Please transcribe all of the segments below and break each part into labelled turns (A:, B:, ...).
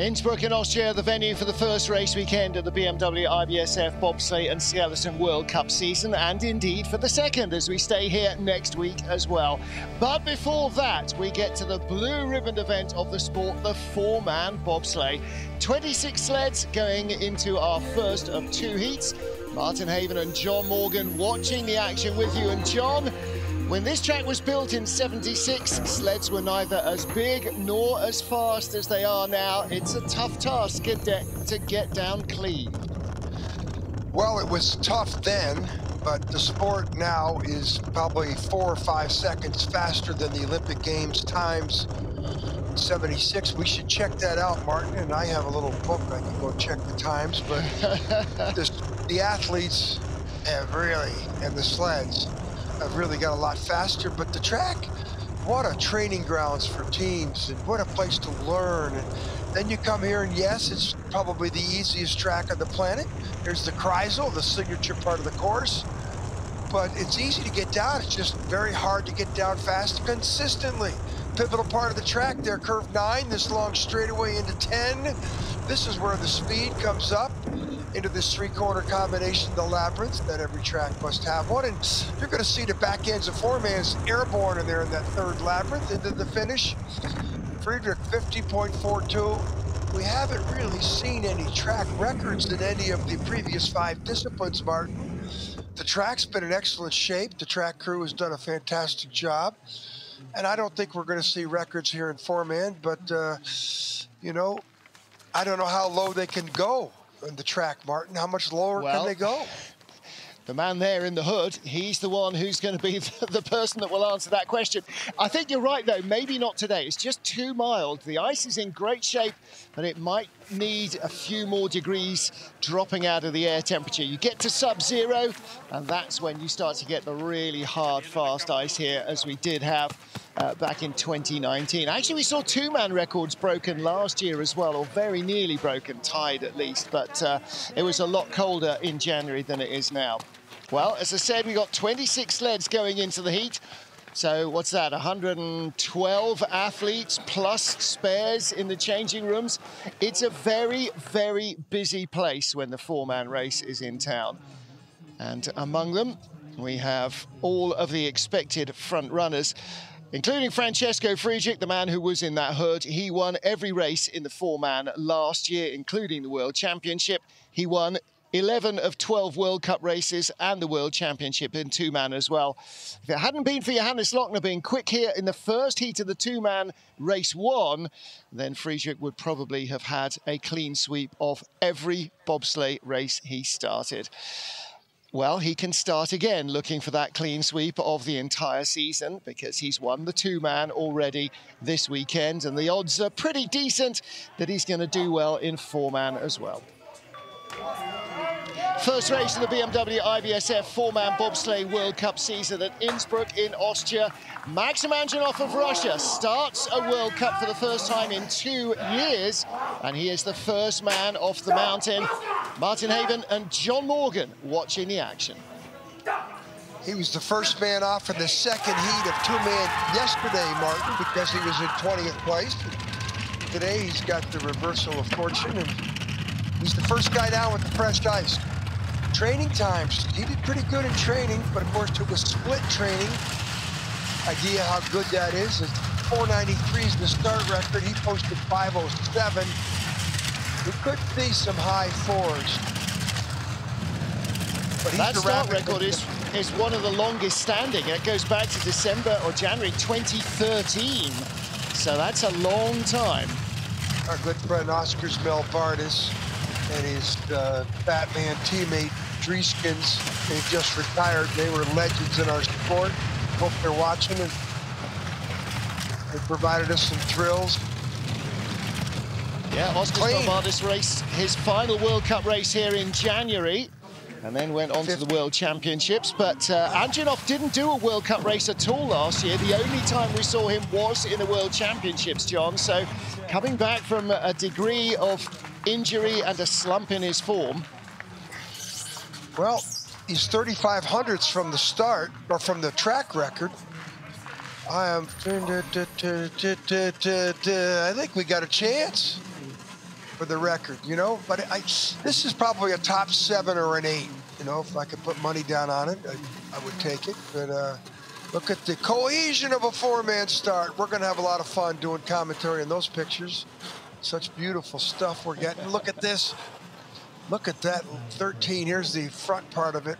A: Innsbruck in Austria, the venue for the first race weekend of the BMW IBSF Bobsleigh and Skeleton World Cup season, and indeed for the second as we stay here next week as well. But before that, we get to the blue ribbon event of the sport, the four-man bobsleigh. 26 sleds going into our first of two heats. Martin Haven and John Morgan watching the action with you. And John, when this track was built in 76, sleds were neither as big nor as fast as they are now. It's a tough task to get down clean.
B: Well, it was tough then, but the sport now is probably four or five seconds faster than the Olympic Games times 76. We should check that out, Martin, and I have a little book. I can go check the times, but this, the athletes have really, and the sleds, have really got a lot faster, but the track, what a training grounds for teams and what a place to learn. And then you come here and yes, it's probably the easiest track on the planet. There's the Kreisel, the signature part of the course, but it's easy to get down. It's just very hard to get down fast consistently. Pivotal part of the track there, curve nine, this long straightaway into 10. This is where the speed comes up into this three-corner combination, the labyrinth, that every track must have one. And you're going to see the back ends of four-mans airborne in there in that third labyrinth into the finish. Friedrich 50.42. We haven't really seen any track records in any of the previous five disciplines, Martin. The track's been in excellent shape. The track crew has done a fantastic job. And I don't think we're going to see records here in four-man, but, uh, you know, I don't know how low they can go in the track, Martin. How much lower well, can they go?
A: The man there in the hood, he's the one who's going to be the person that will answer that question. I think you're right, though. Maybe not today. It's just too mild. The ice is in great shape, but it might need a few more degrees dropping out of the air temperature. You get to sub-zero, and that's when you start to get the really hard, fast ice here, as we did have uh, back in 2019. Actually, we saw two-man records broken last year as well, or very nearly broken, tied at least, but uh, it was a lot colder in January than it is now. Well, as I said, we got 26 sleds going into the heat. So what's that, 112 athletes plus spares in the changing rooms? It's a very, very busy place when the four-man race is in town. And among them, we have all of the expected front runners including Francesco Friedrich, the man who was in that hood. He won every race in the four-man last year, including the World Championship. He won 11 of 12 World Cup races and the World Championship in two-man as well. If it hadn't been for Johannes Lochner being quick here in the first heat of the two-man race one, then Friedrich would probably have had a clean sweep of every bobsleigh race he started well, he can start again looking for that clean sweep of the entire season because he's won the two-man already this weekend and the odds are pretty decent that he's going to do well in four-man as well. First race of the BMW IBSF four-man bobsleigh World Cup season at Innsbruck in Austria. Maxim Andrianov of Russia starts a World Cup for the first time in two years, and he is the first man off the mountain. Martin Haven and John Morgan watching the action.
B: He was the first man off in the second heat of two-man yesterday, Martin, because he was in 20th place. Today, he's got the reversal of fortune, and he's the first guy down with the fresh ice. Training times, he did pretty good in training, but of course it was split training. Idea how good that is. It's 493 is the start record. He posted 507. We could see some high fours.
A: But that start record is, is one of the longest standing. It goes back to December or January 2013. So that's a long time.
B: Our good friend Oskars Melbardis and his uh, Batman teammate Dreiskens. They've just retired. They were legends in our sport. Hope they're watching and they provided us some thrills.
A: Yeah, Oskars Melbardis raced his final World Cup race here in January and then went on to the World Championships. But uh, Andrianov didn't do a World Cup race at all last year. The only time we saw him was in the World Championships, John. So coming back from a degree of injury and a slump in his form.
B: Well, he's 3,500s from the start, or from the track record. I am. I think we got a chance. for the record, you know. But I, this is probably a top seven or an eight. You know, if I could put money down on it, I, I would take it. But uh, look at the cohesion of a four-man start. We're going to have a lot of fun doing commentary on those pictures. Such beautiful stuff we're getting. Look at this. Look at that 13. Here's the front part of it.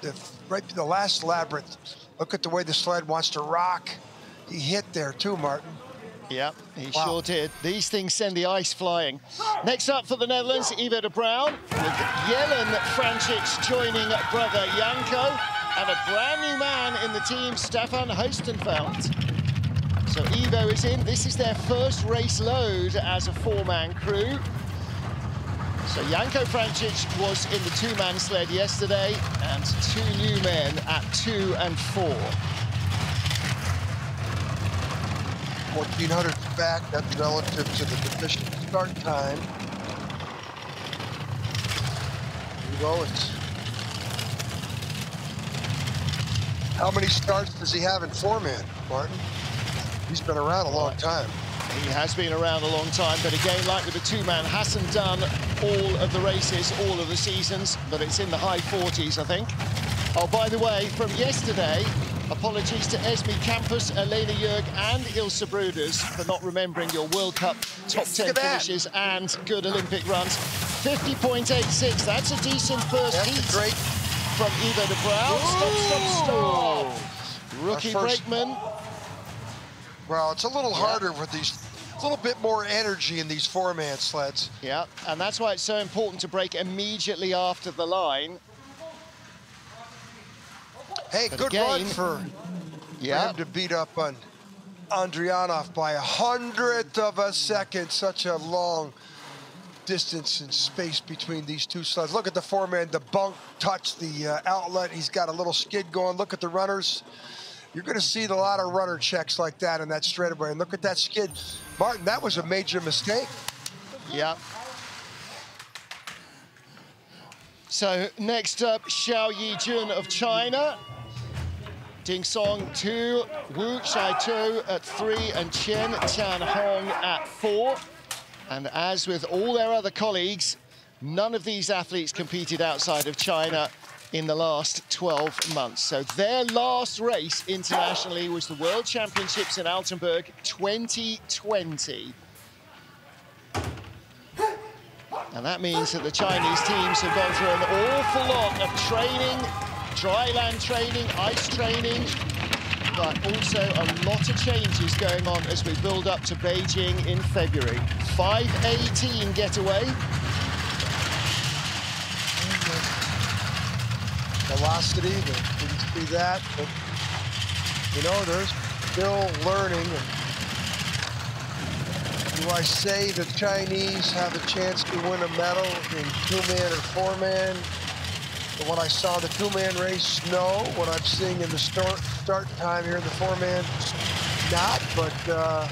B: The, right the last labyrinth. Look at the way the sled wants to rock. He hit there too, Martin.
A: Yep, he wow. sure did. These things send the ice flying. Next up for the Netherlands, Ivo de Bruin, with Jelen Franjic joining brother Janko, and a brand new man in the team, Stefan Hoostenfeldt. So Ivo is in. This is their first race load as a four-man crew. So Janko Franjic was in the two-man sled yesterday, and two new men at two and four.
B: 1400 back, that's relative to the deficient start time. Here we go. It's How many starts does he have in four-man, Martin? He's been around a long time.
A: He has been around a long time, but again, like with the two-man, hasn't done all of the races, all of the seasons, but it's in the high 40s, I think. Oh, by the way, from yesterday, apologies to Esme Kamphuis, Elena Jörg, and Ilse Broeders for not remembering your World Cup top 10 finishes and good Olympic runs. 50.86, that's a decent first
B: that's
A: heat
B: great.
A: from Ivo de Bruin. Stop, stop, stop. Rookie brakeman
B: well, it's a little yeah. harder with these, a little bit more energy in these four-man sleds.
A: Yeah, and that's why it's so important to break immediately after the line.
B: Hey, but good again, run for, yeah. him to beat up on Andrianov by a hundredth of a second. Such a long distance and space between these two sleds. Look at the four-man, the bunk touched the uh, outlet. He's got a little skid going. Look at the runners you're going to see a lot of runner checks like that in that straightaway. And look at that skid. Martin, that was a major mistake.
A: Yeah. So next up, Xiao Yijun of China. Ding Song 2, Wu Shaitu at 3, and Chen Tianhong at 4. And as with all their other colleagues, none of these athletes competed outside of China in the last 12 months. So their last race internationally was the World Championships in Altenburg 2020. And that means that the Chinese teams have gone through an awful lot of training, dry land training, ice training, but also a lot of changes going on as we build up to Beijing in February. 5.18 getaway,
B: velocity. They didn't see that, but you know, they're still learning. Do I say the Chinese have a chance to win a medal in two-man or four-man? What I saw the two-man race, no. What I'm seeing in the start, start time here in the four-man, not. But uh,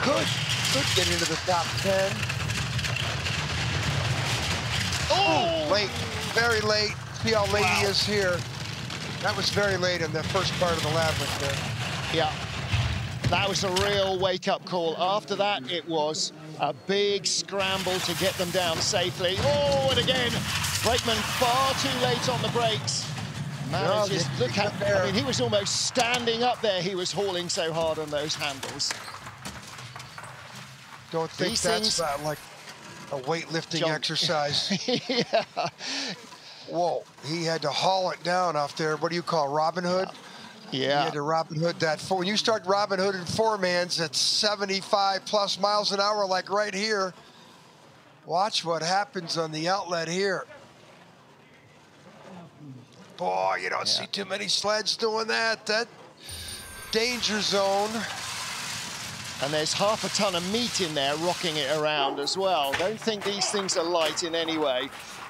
B: could could get into the top ten. Oh, late, very late. See how late wow. he is here. That was very late in the first part of the labyrinth there.
A: Yeah, that was a real wake-up call. After that, it was a big scramble to get them down safely. Oh, and again, brakeman far too late on the brakes. Manages, no, look at, I mean, he was almost standing up there. He was hauling so hard on those handles.
B: Don't think These that's things, uh, like a weightlifting John, exercise.
A: yeah.
B: Whoa, he had to haul it down off there. What do you call Robin Hood?
A: Yeah.
B: He had to Robin Hood that. When you start Robin Hood in four-mans at 75 plus miles an hour like right here, watch what happens on the outlet here. Boy, you don't yeah. see too many sleds doing that. That danger zone.
A: And there's half a ton of meat in there rocking it around as well. Don't think these things are light in any way.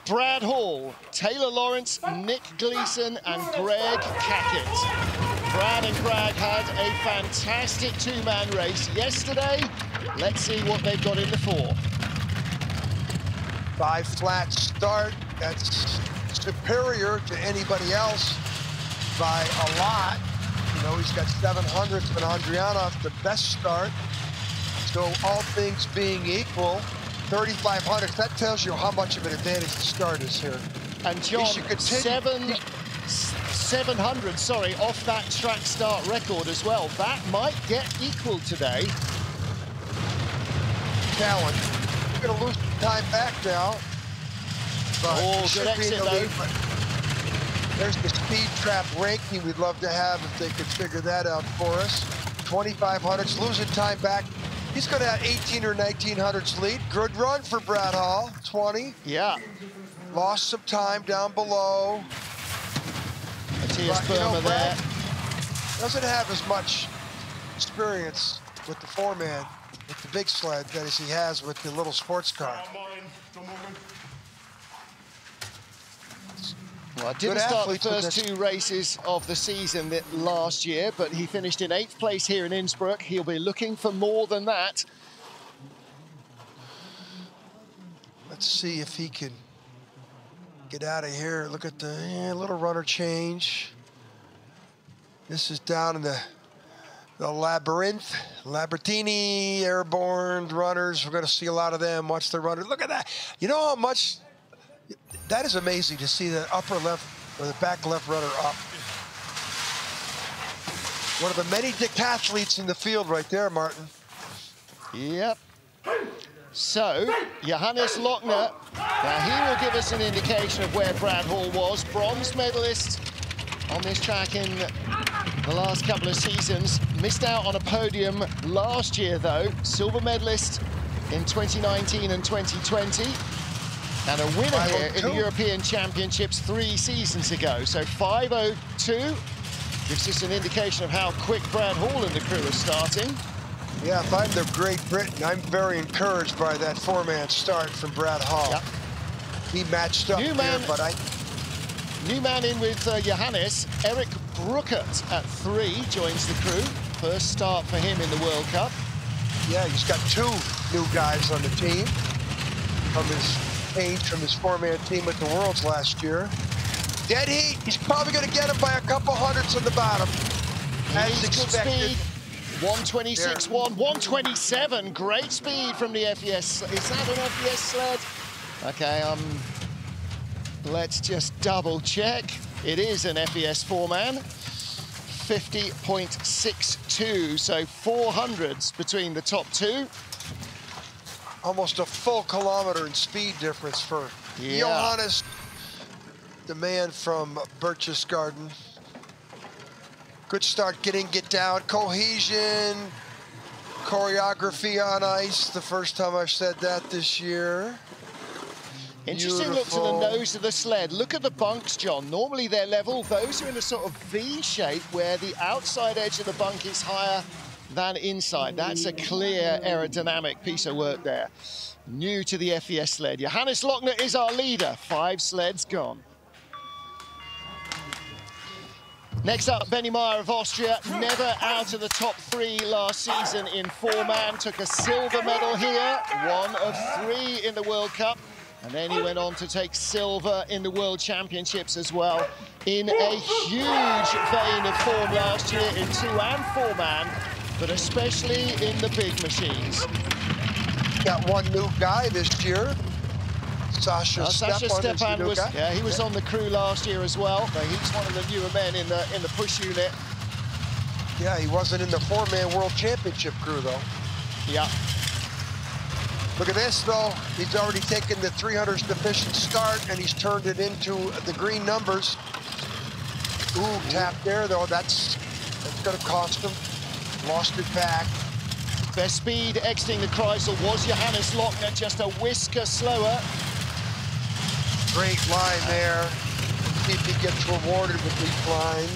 A: Brad Hall, Taylor Lawrence, Nick Gleeson, and Greg Cackett. Brad and Greg had a fantastic two-man race yesterday. Let's see what they've got in the four.
B: Five flat start. That's superior to anybody else by a lot. You know, he's got 700s, but Andrianov, the best start. So all things being equal, 3,500, that tells you how much of an advantage the start is here.
A: And John, seven, 700, sorry, off that track start record as well. That might get equal today.
B: Challenge. You're going to lose time back now.
A: But oh, good exit though.
B: There's the speed trap ranking we'd love to have if they could figure that out for us. 2,500s, losing time back. He's going to have 18 or 1900s lead. Good run for Brad Hall, 20.
A: Yeah.
B: Lost some time down below.
A: Matthias but, you know, there.
B: Doesn't have as much experience with the four-man, with the big sled, as he has with the little sports car.
A: Well, didn't Good start the first two races of the season last year, but he finished in eighth place here in Innsbruck. He'll be looking for more than that.
B: Let's see if he can get out of here. Look at the yeah, little runner change. This is down in the the labyrinth, Labyrinthini airborne runners. We're going to see a lot of them. Watch the runner. Look at that. You know how much that is amazing to see the upper left or the back left runner up. One of the many decathletes in the field right there, Martin.
A: Yep. So, Johannes Lochner, now he will give us an indication of where Brad Hall was. Bronze medalist on this track in the last couple of seasons. Missed out on a podium last year, though. Silver medalist in 2019 and 2020 and a winner here in the European Championships three seasons ago. So 502 gives us an indication of how quick Brad Hall and the crew are starting.
B: Yeah, if I'm the Great Britain, I'm very encouraged by that four-man start from Brad Hall. Yep. He matched up
A: new man,
B: but I...
A: New man in with uh, Johannes, Erec Bruckert at three joins the crew. First start for him in the World Cup.
B: Yeah, he's got two new guys on the team from his Page from his four-man team at the Worlds last year. Dead heat, he's probably going to get him by a couple hundredths on the bottom. As expected.
A: Speed. 126, 1, 127. Great speed from the FES. Is that an FES sled? Okay, um, let's just double check. It is an FES four-man. 50.62, so 400s between the top two
B: almost a full kilometer in speed difference for yeah. Johannes, the man from Berchtesgaden. Good start getting get down, cohesion, choreography on ice. The first time I've said that this year.
A: Interesting Beautiful. look to the nose of the sled. Look at the bunks, John. Normally they're level. Those are in a sort of V shape where the outside edge of the bunk is higher than inside. That's a clear aerodynamic piece of work there. New to the FES sled. Johannes Lochner is our leader. Five sleds gone. Next up, Benny Maier of Austria, never out of the top three last season in four-man, took a silver medal here, one of three in the World Cup, and then he went on to take silver in the World Championships as well, in a huge vein of form last year in two and four-man, but especially in the big machines.
B: Got one new guy this year. Sasha, uh,
A: Sasha
B: Stepan,
A: Stepan was yeah he was yeah. on the crew last year as well. But he's one of the newer men in the in the push unit.
B: Yeah, he wasn't in the four-man World Championship crew though.
A: Yeah.
B: Look at this though. He's already taken the 300s deficient start and he's turned it into the green numbers. Ooh, tap there though. That's that's gonna cost him lost it back.
A: Best speed exiting the Kreisel was Johannes Lochner, just a whisker slower.
B: Great line there. See if he gets rewarded with these line.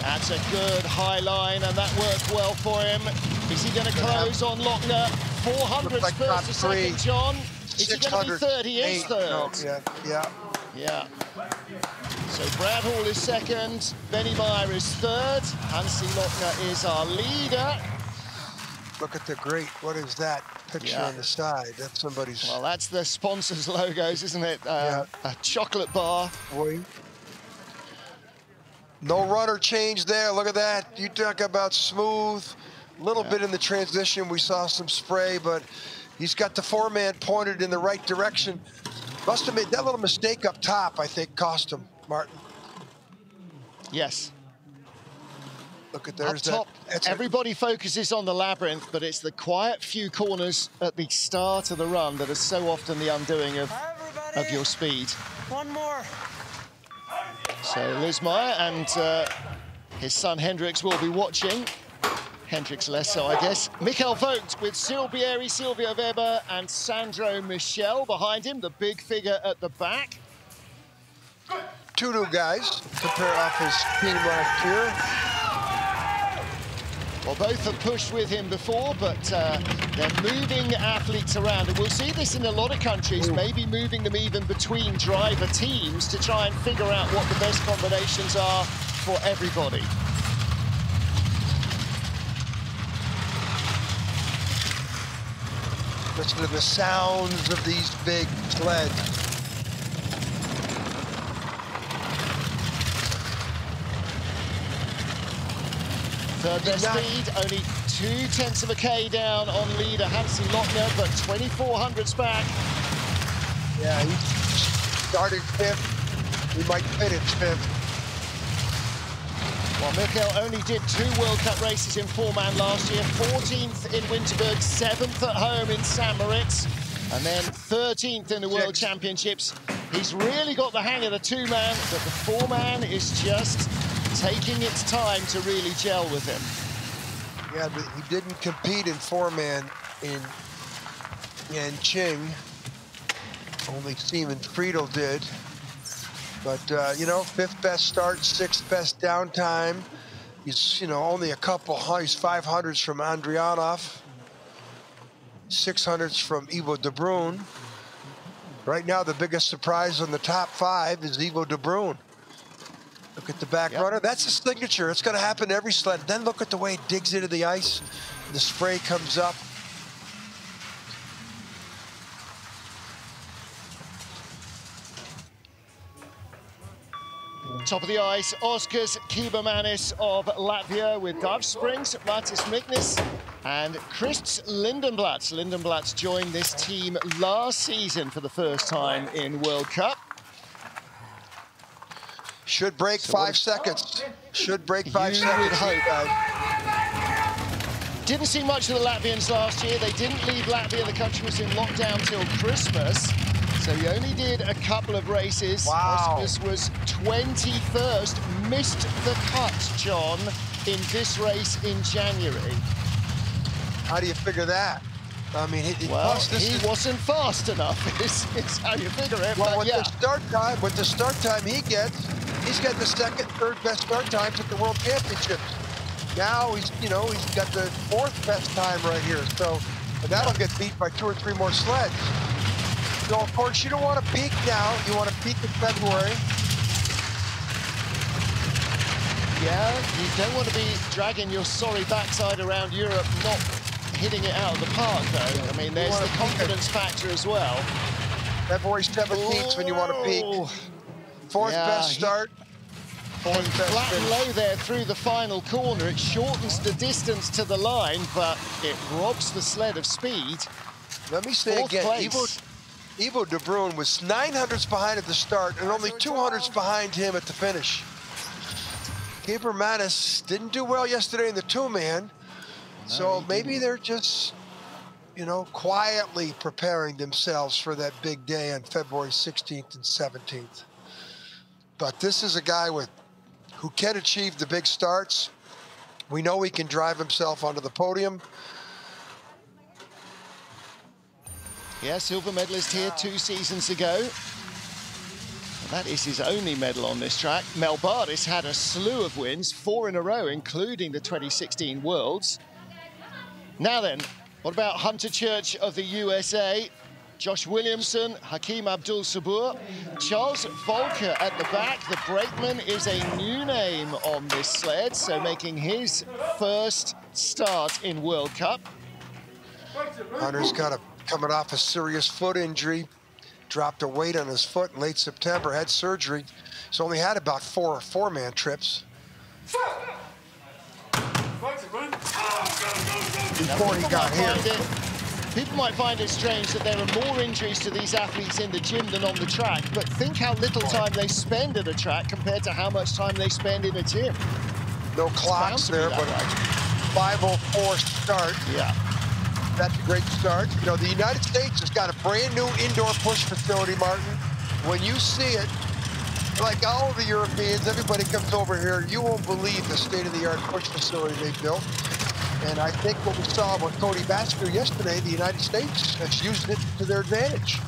A: That's a good high line, and that worked well for him. Is he going to close on Lochner? 400 like first a second, John. Is he going to be third? He is third. No,
B: yeah, yeah.
A: Yeah. So Brad Hall is second, Benny Maier is third, Hansi Lochner is our leader.
B: Look at the great, what is that picture yeah. on the side? That's somebody's...
A: Well, that's the sponsors' logos, isn't it? Uh, yeah. A chocolate bar.
B: Boy. No runner change there, look at that. You talk about smooth, A little yeah. bit in the transition, we saw some spray, but he's got the four-man pointed in the right direction. Must have made that little mistake up top, I think, cost him, Martin.
A: Yes.
B: Look at there's
A: Up top, that. everybody focuses on the labyrinth, but it's the quiet few corners at the start of the run that are so often the undoing of, of your speed.
C: One more.
A: So Liz Meyer and uh, his son Hendrix will be watching. Hendrix less so, I guess. Michael Vogt with Silvieri, Silvio Weber and Sandro Michel behind him, the big figure at the back.
B: Two new guys compare off his team last year.
A: Well, both have pushed with him before, but uh, they're moving athletes around. And we'll see this in a lot of countries, maybe moving them even between driver teams to try and figure out what the best combinations are for everybody.
B: Listen to the sounds of these big sleds.
A: Third best speed, only two tenths of a K down on leader Hansi Lochner, but 2400s back.
B: Yeah, he started fifth. He might finish fifth.
A: Well, Mikkel only did two World Cup races in four-man last year, 14th in Winterberg, 7th at home in St. Moritz, and then 13th in the World Championships. He's really got the hang of the two-man, but the four-man is just taking its time to really gel with him.
B: Yeah, but he didn't compete in four-man in Yanqing. Only Steven Friedel did. But, uh, you know, fifth best start, sixth best downtime. He's, you know, only a couple, he's 500s from Andrianov. 600s from Ivo De Bruin. Right now, the biggest surprise on the top five is Ivo De Bruin. Look at the back yep. runner. That's a signature. It's going to happen every sled. Then look at the way it digs into the ice. The spray comes up.
A: Top of the ice, Oskars Kibermanis of Latvia with Davis Springis, Matiss Miknis and Krists Lindenblatt. Lindenblatt joined this team last season for the first time in World Cup.
B: Should break so five seconds. Should break five you seconds. Would hope.
A: Didn't see much of the Latvians last year. They didn't leave Latvia. The country was in lockdown till Christmas. So he only did a couple of races.
B: Wow.
A: Oskars was 21st. Missed the cut, John, in this race in January.
B: How do you figure that? I mean,
A: he, well, he is... wasn't fast enough. Is, is how you figure it.
B: Well,
A: with
B: yeah. the start time, with the start time he gets, he's got the second, third best start times at the World Championships. Now he's, you know, he's got the fourth best time right here. So that'll get beat by two or three more sleds. So of course you don't want to peak now. You want to peak in February.
A: Yeah, you don't want to be dragging your sorry backside around Europe, not hitting it out of the park though. I mean, there's the confidence factor as well.
B: February 17th when you want to peak. Fourth yeah, best start.
A: Fourth best flat and low there through the final corner. It shortens the distance to the line, but it robs the sled of speed.
B: Let me say Fourth again, Ivo, Ivo De Bruin was 900s behind at the start and only 200s behind him at the finish. Kibermanis didn't do well yesterday in the two-man, no, so maybe didn't. they're just, you know, quietly preparing themselves for that big day on February 16th and 17th. But this is a guy with who can achieve the big starts. We know he can drive himself onto the podium.
A: Yeah, silver medalist here two seasons ago. That is his only medal on this track. Melbardis had a slew of wins, four in a row, including the 2016 Worlds. Now then, what about Hunter Church of the USA? Josh Williamson, Hakeem Abdul-Saboor, Charles Volker at the back. The brakeman is a new name on this sled, so making his first start in World Cup.
B: Hunter's got a coming off a serious foot injury, dropped a weight on his foot in late September, had surgery. He's only had about four four-man trips. before he got here.
A: People might find it strange that there are more injuries to these athletes in the gym than on the track, but think how little time they spend at a track compared to how much time they spend in a gym.
B: No clocks there, but 504 start.
A: Yeah.
B: That's a great start. You know, the United States has got a brand new indoor push facility, Martin. When you see it, like all the Europeans, everybody comes over here, you won't believe the state-of-the-art push facility they built. And I think what we saw with Codie Bascue yesterday, the United States has used it to their advantage.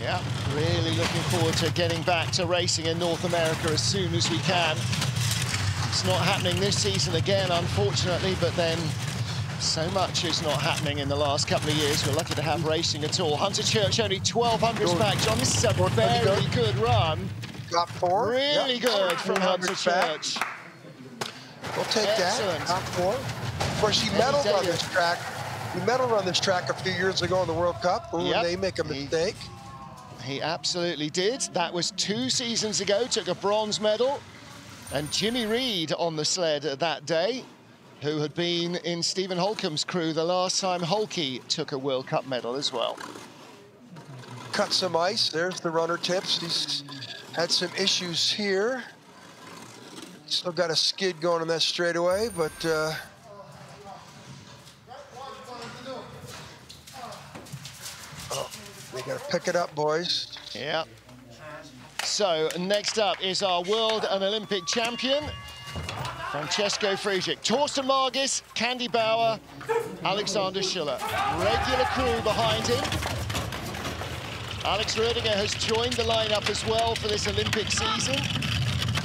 A: Yeah, really looking forward to getting back to racing in North America as soon as we can. It's not happening this season again, unfortunately, but then so much is not happening in the last couple of years. We're lucky to have racing at all. Hunter Church only 1,200 back. John, this is a very good run.
B: Top four.
A: Really yep. good from Hunter Church.
B: We'll take Excellent. that. Top four. Of course, he medaled on this track. He medaled on this track a few years ago in the World Cup. Ooh, yep. they make a mistake.
A: He, he absolutely did. That was two seasons ago. Took a bronze medal. And Jimmy Reed on the sled that day, who had been in Steven Holcomb's crew the last time Holkey took a World Cup medal as well.
B: Cut some ice. There's the runner tips. He's had some issues here. Still got a skid going on that straightaway, but uh, oh, they got to pick it up, boys.
A: Yeah. So next up is our world and Olympic champion, Francesco Friedrich. Thorsten Margis, Candy Bauer, Alexander Schüller. Regular crew behind him. Alex Roediger has joined the lineup as well for this Olympic season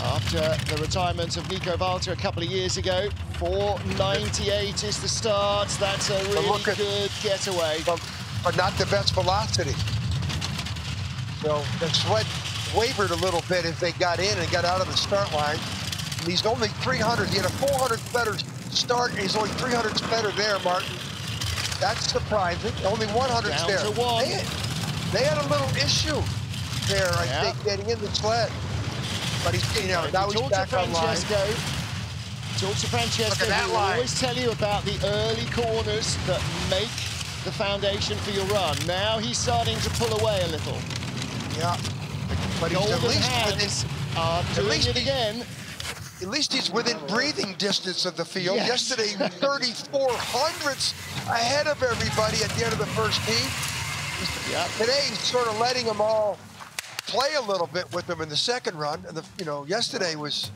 A: after the retirement of Nico Walther a couple of years ago. 498 is the start. That's a really good getaway.
B: But, not the best velocity. So the sweat wavered a little bit as they got in and got out of the start line. And he's only 300. He had a 400 better start, and he's only 300 better there, Martin. That's surprising. Only 100 there.
A: To one.
B: They, they had a little issue there, I yeah. think, getting in the sled. But he's, you know, now he's back online.
A: Talk to Francesco, who will always tell you about the early corners that make the foundation for your run. Now he's starting to pull away a little.
B: Yeah. But he's
A: at least hands are doing least it again.
B: At least he's within breathing distance of the field. Yes. Yesterday, 34 hundredths ahead of everybody at the end of the first heat. Yep. Today, he's sort of letting them all play a little bit with them in the second run. And the, you know, yesterday was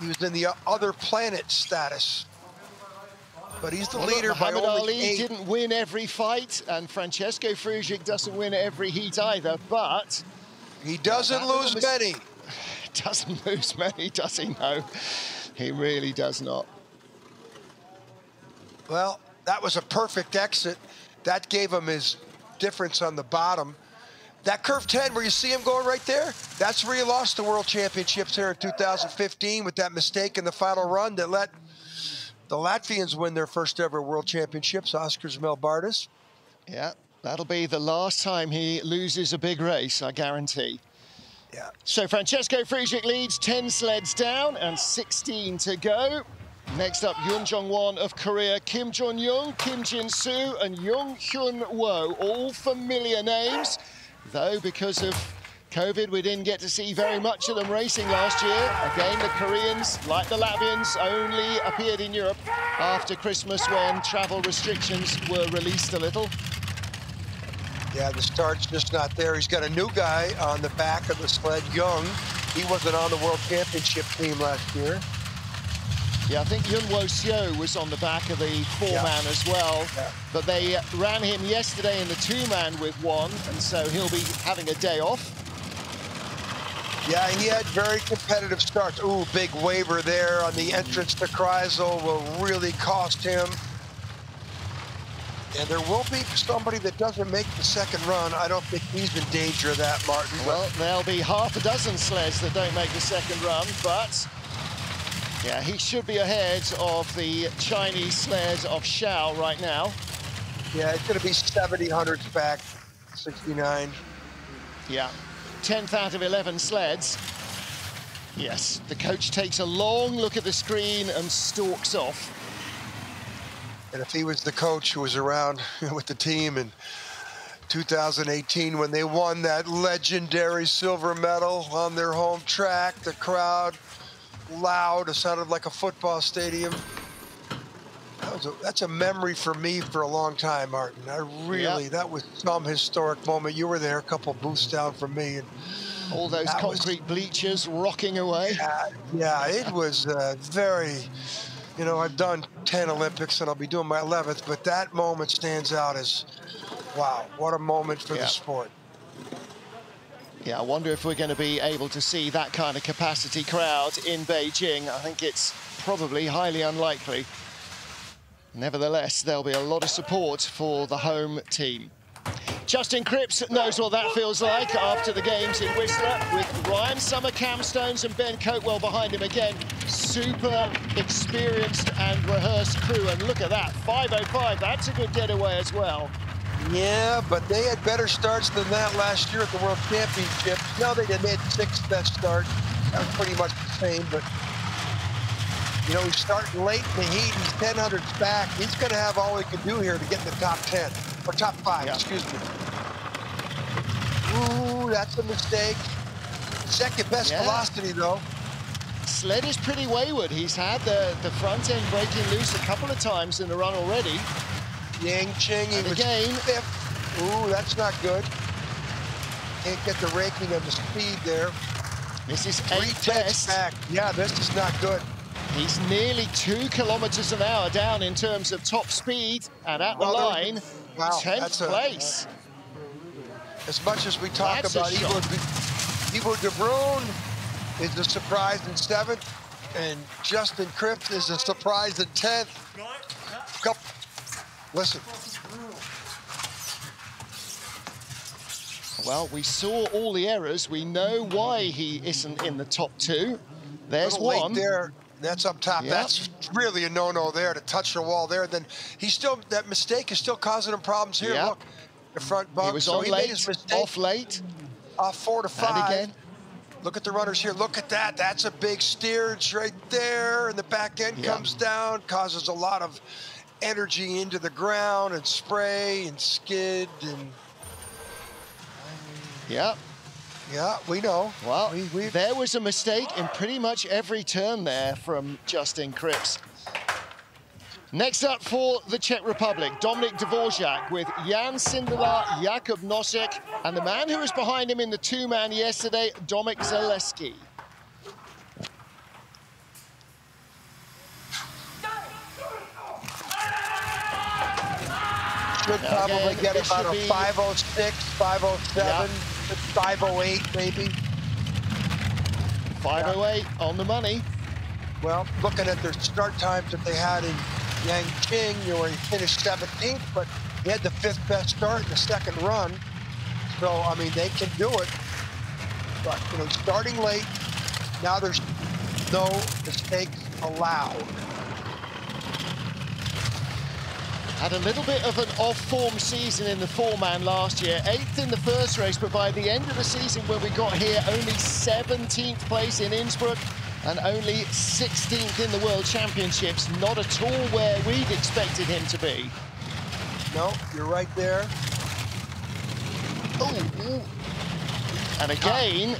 B: he was in the other planet status. But he's the well, leader look,
A: Muhammad
B: Ali
A: eight. didn't win every fight, and Francesco Friedrich doesn't win every heat either. But
B: he doesn't lose many.
A: Doesn't lose many, does he? No, he really does not.
B: Well, that was a perfect exit. That gave him his difference on the bottom. That curve 10 where you see him going right there, that's where he lost the world championships here in 2015 with that mistake in the final run that let the Latvians win their first ever world championships, Oskars Melbardis.
A: Yeah, that'll be the last time he loses a big race, I guarantee.
B: Yeah.
A: So Francesco Friedrich leads 10 sleds down and 16 to go. Next up, Yun Jong-won of Korea, Kim Jong-young, Kim Jin-soo, and Young Hyun Wo, All familiar names, though because of COVID, we didn't get to see very much of them racing last year. Again, the Koreans, like the Latvians, only appeared in Europe after Christmas when travel restrictions were released a little.
B: Yeah, the start's just not there. He's got a new guy on the back of the sled, Young. He wasn't on the World Championship team last year.
A: Yeah, I think Yun Wo Seo was on the back of the four-man yeah. as well. Yeah. But they ran him yesterday in the two-man with one, and so he'll be having a day off.
B: Yeah, he had very competitive starts. Ooh, big waiver there on the entrance to Kreisel will really cost him. And there will be somebody that doesn't make the second run. I don't think he's in danger of that, Martin.
A: Well, there'll be half a dozen sleds that don't make the second run, but yeah, he should be ahead of the Chinese sled of Shao right now.
B: Yeah, it's going to be 70 hundredths back, 69.
A: Yeah, 10th out of 11 sleds. Yes, the coach takes a long look at the screen and stalks off.
B: And if he was the coach who was around with the team in 2018 when they won that legendary silver medal on their home track, the crowd loud, it sounded like a football stadium. That a, that's a memory for me for a long time, Martin. I really, yep. that was some historic moment. You were there, a couple booths down from me. and
A: All those concrete was, bleachers rocking away.
B: Yeah, yeah it was uh, very, you know, I've done 10 Olympics and I'll be doing my 11th, but that moment stands out as, wow, what a moment for the sport.
A: Yeah, I wonder if we're going to be able to see that kind of capacity crowd in Beijing. I think it's probably highly unlikely. Nevertheless, there'll be a lot of support for the home team. Justin Kripps knows what that feels like after the games in Whistler with Ryan Sommer Cam Stones and Ben Coakwell behind him again. Super experienced and rehearsed crew. And look at that, 5.05, that's a good getaway as well.
B: Yeah, but they had better starts than that last year at the World Championship. No, they didn't. They had sixth best start. That was pretty much the same, but you know, he's starting late in the heat. He's 10 hundredths back. He's going to have all he can do here to get in the top 10, or top five, yeah. excuse me. Ooh, that's a mistake. Second best yeah. velocity, though.
A: Sled is pretty wayward. He's had the, the front end breaking loose a couple of times in the run already.
B: Yang Cheng, he and was again. fifth. Ooh, that's not good. Can't get the raking of the speed there.
A: This is eight best.
B: Back. Yeah, this is not good.
A: He's nearly two kilometers an hour down in terms of top speed, and at the well, line, wow, 10th place.
B: A, as much as we talk that's about Ivo, Ivo de Bruin is a surprise in seventh, and Justin Kripps is a surprise in 10th. Couple, listen.
A: Well, we saw all the errors. We know why he isn't in the top two. There's one.
B: there that's up top. Yep. That's really a no-no there to touch the wall there. Then he still that mistake is still causing him problems here. Yep. Look, the front bump.
A: He was so on
B: he
A: late,
B: made his
A: off late.
B: Off four to five. And again. Look at the runners here. Look at that. That's a big steerage right there. And the back end yep. comes down, causes a lot of energy into the ground and spray and skid and.
A: Yep.
B: Yeah, we know.
A: Well, we, we... there was a mistake in pretty much every turn there from Justin Kripps. Next up for the Czech Republic, Dominik Dvorak with Jan Sindelar, Jakub Nosek, and the man who was behind him in the two-man yesterday, Dominik Zaleski.
B: Should probably Again, get about a be... 506, 507. 508 maybe.
A: 508 yeah. on the money.
B: Well, looking at their start times that they had in Yanqing, you know, he finished 17th, but he had the fifth best start in the second run. So, I mean, they can do it. But, you know, starting late, now there's no mistakes allowed.
A: Had a little bit of an off-form season in the four-man last year. Eighth in the first race, but by the end of the season when we got here, only 17th place in Innsbruck and only 16th in the World Championships. Not at all where we'd expected him to be.
B: No, you're right there.
A: Ooh. And ah. again,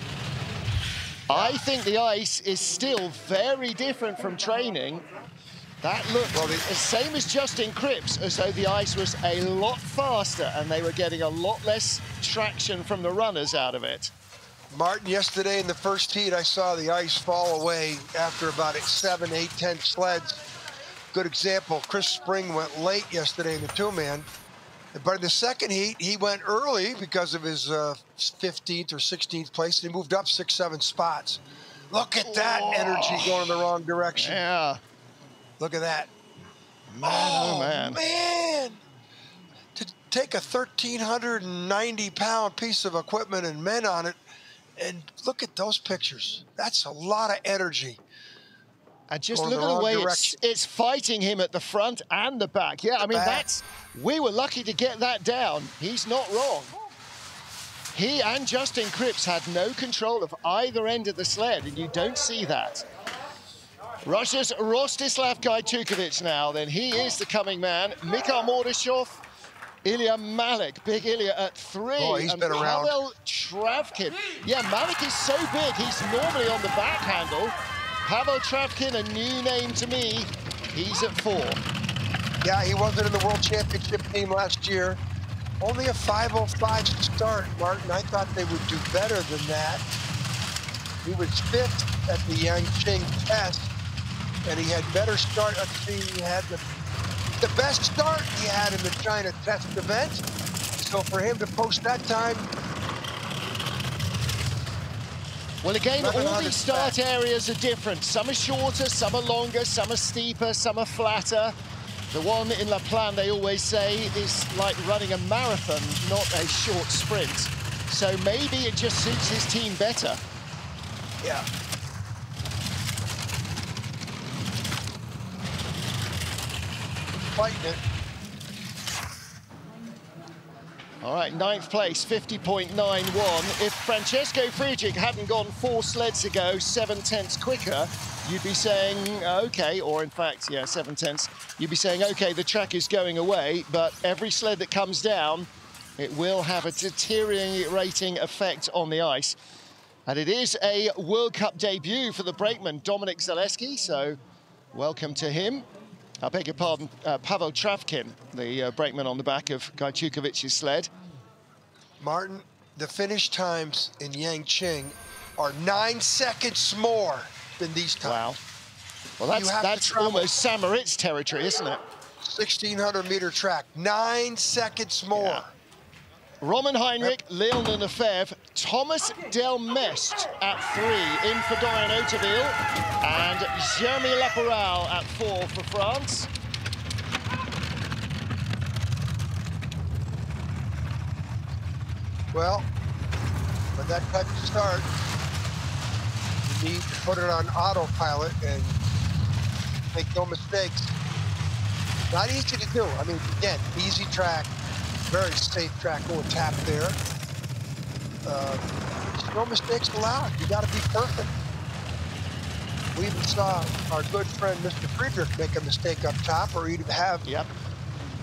A: I think the ice is still very different from training. That looked well, the same as Justin Kripps, as though the ice was a lot faster and they were getting a lot less traction from the runners out of it.
B: Martin, yesterday in the first heat, I saw the ice fall away after about seven, eight, ten sleds. Good example, Chris Spring went late yesterday in the two-man. But in the second heat, he went early because of his uh, 15th or 16th place, and he moved up six, seven spots. Look at that energy going in the wrong direction.
A: Yeah.
B: Look at that.
A: Man, oh, oh man.
B: man. To take a 1,390 pound piece of equipment and men on it, and look at those pictures. That's a lot of energy.
A: And just look at the way it's, it's, fighting him at the front and the back. Yeah, the I mean, back. that's, we were lucky to get that down. He's not wrong. He and Justin Kripps had no control of either end of the sled, and you don't see that. Russia's Rostislav Gajtukovic now, then he is the coming man. Mikhail Mordashov, Ilya Malik, big Ilya at three.
B: Oh, he's
A: and
B: been around.
A: Pavel Travkin. Yeah, Malik is so big, he's normally on the back handle. Pavel Travkin, a new name to me. He's at four.
B: Yeah, he wasn't in the World Championship team last year. Only a 505 start, Martin. I thought they would do better than that. He was fifth at the Yanqing test, and he had better start. Let's see, he had the, the best start he had in the China test event. So for him to post that time,
A: Well, again, all these start
B: back.
A: areas are different. Some are shorter, some are longer, some are steeper, some are flatter. The one in La Plagne, they always say, is like running a marathon, not a short sprint. So maybe it just suits his team better.
B: yeah. Fighting it.
A: All right, ninth place, 50.91. If Francesco Friedrich hadn't gone four sleds ago, seven tenths quicker, you'd be saying, okay, or in fact, yeah, seven tenths, you'd be saying, okay, the track is going away, but every sled that comes down, it will have a deteriorating effect on the ice. And it is a World Cup debut for the brakeman, Dominic Zaleski, so welcome to him. I beg your pardon, uh, Pavel Travkin, the uh, brakeman on the back of Gajtukovic's sled.
B: Martin, the finish times in Yanqing are nine seconds more than these times.
A: Wow. Well, that's that's almost St. Moritz territory, isn't it?
B: 1600 meter track, nine seconds more.
A: Yeah. Roman Heinrich, Leon Lefebvre, Thomas Delmest at three, in for Dorian Hauterville, and Jeremy Laperal at four for France.
B: Well, with that type of start, you need to put it on autopilot and make no mistakes. Not easy to do. I mean, again, easy track, very safe track, going tap there. Uh, no mistakes allowed. You got to be perfect. We even saw our good friend Mr. Friedrich make a mistake up top, or he'd have
A: Yep.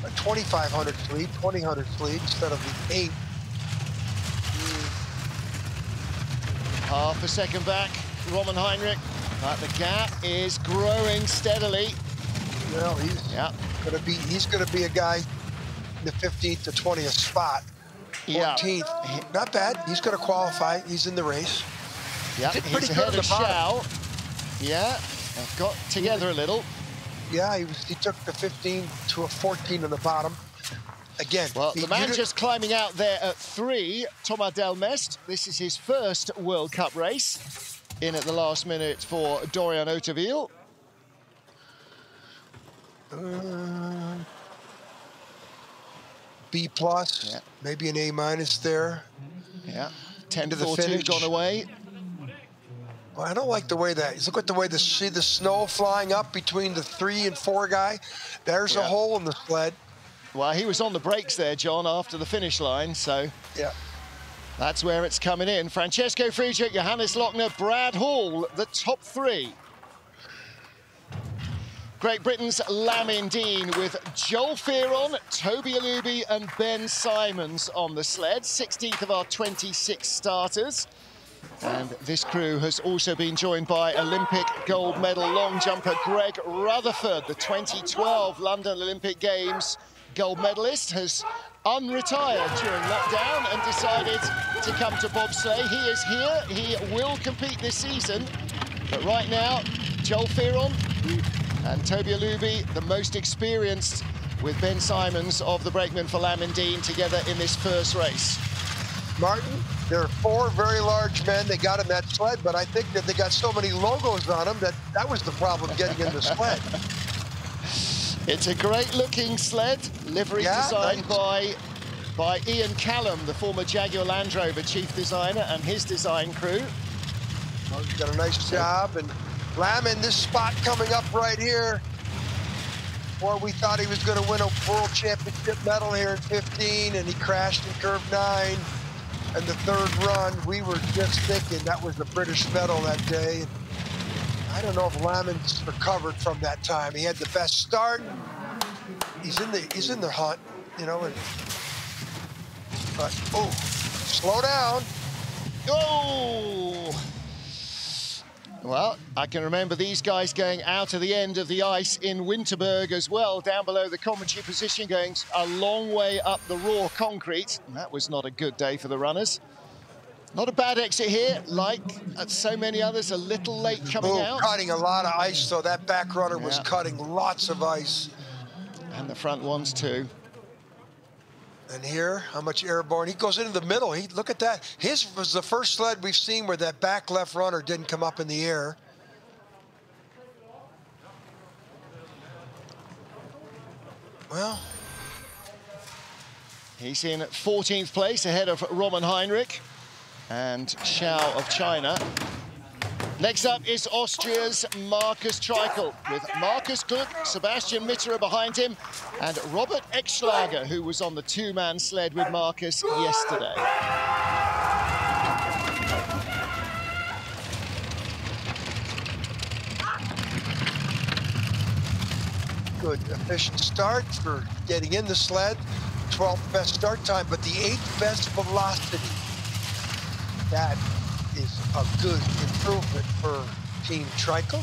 B: a 2500 lead, 2000 lead instead of the eight.
A: Half a second back, Roman Heinrich. But the gap is growing steadily.
B: Well, he's
A: Yeah.
B: gonna be he's gonna be a guy the 15th to 20th spot.
A: Yeah.
B: 14th. Not bad. He's gonna qualify. He's in the race.
A: Yeah,
B: Did
A: he's
B: pretty good
A: ahead of. Xiao. Yeah, got together a little.
B: Yeah, he was he took the 15 to a 14 on the bottom. Again,
A: Well,
B: he-
A: the man just climbing out there at three, Thomas Delmest. This is his first World Cup race. In at the last minute for Dorian Hauterville.
B: Uh, B plus,
A: Yeah.
B: maybe an A minus there.
A: Yeah, 10
B: To the
A: 4 2
B: finish.
A: gone away.
B: Well, I don't like the way that. Look at the way the see the snow flying up between the three and four guy. There's a hole in the sled.
A: Well, he was on the brakes there, John, after the finish line, so
B: Yeah.
A: that's where it's coming in. Francesco Friedrich, Johannes Lochner, Brad Hall, the top three. Great Britain's Lamin Deen with Joel Fearon, Toby Olubi and Ben Simons on the sled. 16th of our 26 starters. And this crew has also been joined by Olympic gold medal long jumper Greg Rutherford, the 2012 London Olympic Games gold medalist, has unretired during lockdown and decided to come to bobsleigh. He is here, he will compete this season, but right now, Joel Fearon and Toby Olubi, the most experienced with Ben Simons of the Brakeman for Lamin Deen together in this first race.
B: Martin, there are four very large men. They got in that sled, but I think that they got so many logos on them that that was the problem getting in the sled.
A: It's a great looking sled, livery
B: Yeah,
A: designed
B: nice.
A: by by Ian Callum, the former Jaguar Land Rover chief designer, and his design crew.
B: Well, he's got a nice job. And Lamb in this spot coming up right here. Boy, we thought he was going to win a world championship medal here in 15, and he crashed in curve nine. And the third run, we were just thinking that was the British medal that day. I don't know if Lammens recovered from that time. He had the best start. He's in the he's in the hunt, you know. And, but oh, slow down.
A: Oh! Well, I can remember these guys going out of the end of the ice in Winterberg as well, down below the commentary position, going a long way up the raw concrete. And that was not a good day for the runners. Not a bad exit here, like at so many others, a little late coming
B: Ooh,
A: out.
B: cutting a lot of ice, so that back runner yeah. was cutting lots of ice.
A: And the front ones too.
B: And here, how much airborne? He goes into the middle. He Look at that. His was the first sled we've seen where that back left runner didn't come up in the air. Well.
A: He's in 14th place ahead of Roman Heinrich and Xiao of China. Next up is Austria's Markus Treichl, with Markus Gluck, Sebastian Mitterer behind him, and Robert Exschlager, who was on the two-man sled with Markus yesterday.
B: Good, efficient start for getting in the sled. 12th best start time, but the 8th best velocity. That is a good improvement for Team Treichl.